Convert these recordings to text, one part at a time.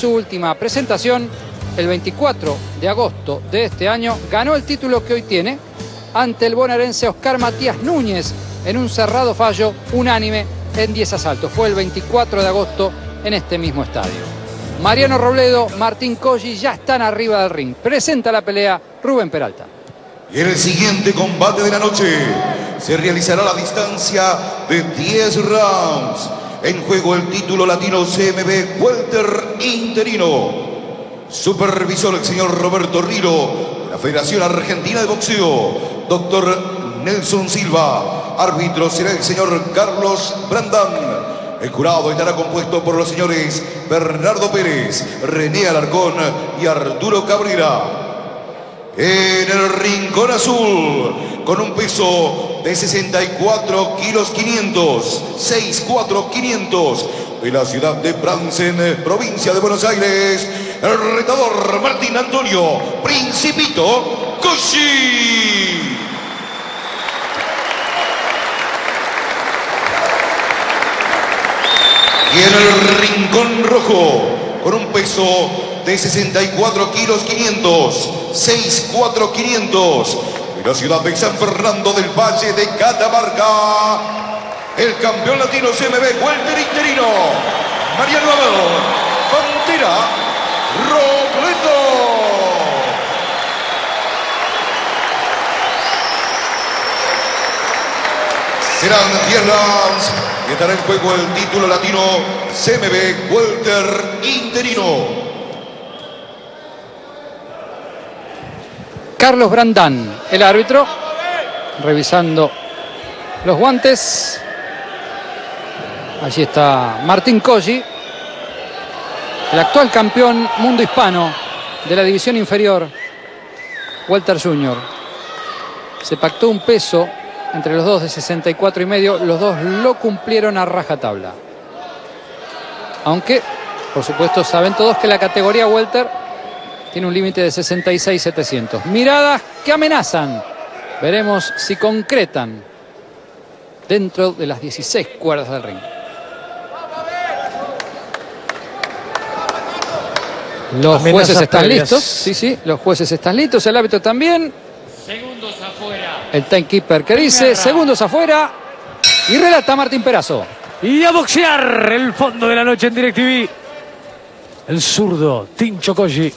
su última presentación, el 24 de agosto de este año, ganó el título que hoy tiene ante el bonaerense Oscar Matías Núñez en un cerrado fallo unánime en 10 asaltos. Fue el 24 de agosto en este mismo estadio. Mariano Robledo, Martín Colli ya están arriba del ring. Presenta la pelea Rubén Peralta. Y en el siguiente combate de la noche se realizará la distancia de 10 rounds. En juego el título latino CMB Welter Interino. Supervisor el señor Roberto Riro, la Federación Argentina de Boxeo. Doctor Nelson Silva. Árbitro será el señor Carlos Brandán. El jurado estará compuesto por los señores Bernardo Pérez, René Alarcón y Arturo Cabrera. En el rincón azul, con un peso de 64 kilos 500, 64 500, de la ciudad de Bransen, provincia de Buenos Aires, el retador Martín Antonio Principito Coshi. Y en el rincón rojo, con un peso de 64 kilos 500, 64 500, de la ciudad de San Fernando del Valle de Catamarca, el campeón latino CMB Walter Interino, Mariano Abel, Pantera, Robleto. Serán 10 rounds y estará en juego el título latino CMB Welter Interino. Carlos Brandán, el árbitro, revisando los guantes. Allí está Martín Colli, el actual campeón mundo hispano de la división inferior, Walter Junior. Se pactó un peso entre los dos de 64 y medio, los dos lo cumplieron a rajatabla. Aunque, por supuesto, saben todos que la categoría welter tiene un límite de 66.700. Miradas que amenazan. Veremos si concretan dentro de las 16 cuerdas del ring. Los Amenazas jueces están previas. listos. Sí, sí, los jueces están listos. El árbitro también. Segundos afuera. El timekeeper que dice Primera. segundos afuera. Y relata Martín Perazo. Y a boxear el fondo de la noche en DirecTV. El zurdo, Tincho Colli.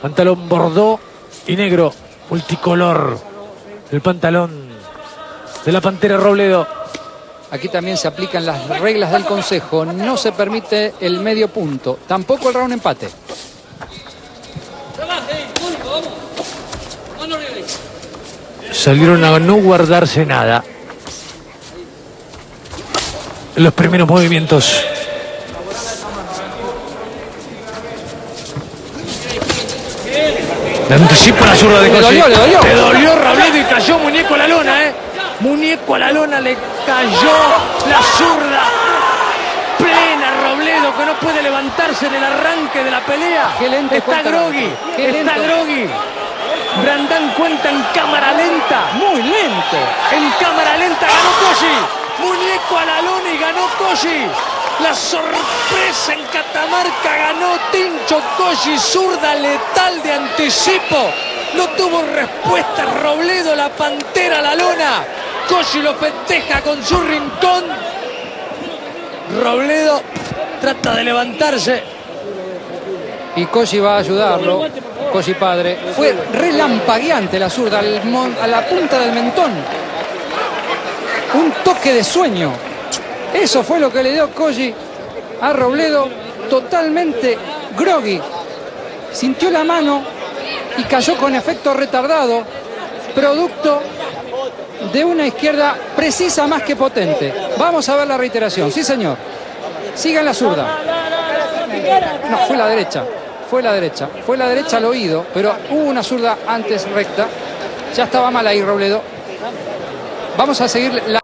Pantalón bordó y negro, multicolor. El pantalón de la Pantera Robledo. Aquí también se aplican las reglas del consejo. No se permite el medio punto. Tampoco el round empate. Salieron a no guardarse nada. Los primeros movimientos. Le anticipa la zurda de Le dolió, le dolió. Le dolió Robledo y cayó muñeco a la lona, ¿eh? Muñeco a la lona, le cayó la zurda. Plena Robledo que no puede levantarse en el arranque de la pelea. Lento Está. Qué está groggy. Brandán cuenta en cámara lenta. Muy lento. En cámara lenta ganó Koji. Muñeco a la lona y ganó Koji. La sorpresa en Catamarca ganó Tincho Koji, zurda letal de anticipo. No tuvo respuesta Robledo, la pantera la lona. Koji lo festeja con su rincón. Robledo trata de levantarse. Y Koji va a ayudarlo. Koji padre. Fue relampagueante la zurda a la punta del mentón. Un toque de sueño. Eso fue lo que le dio Koji a Robledo. Totalmente groggy. Sintió la mano y cayó con efecto retardado. Producto de una izquierda precisa más que potente. Vamos a ver la reiteración. Sí, señor. Siga en la zurda. No, fue la derecha. Fue la derecha. Fue la derecha al oído, pero hubo una zurda antes recta. Ya estaba mal ahí Robledo. Vamos a seguir la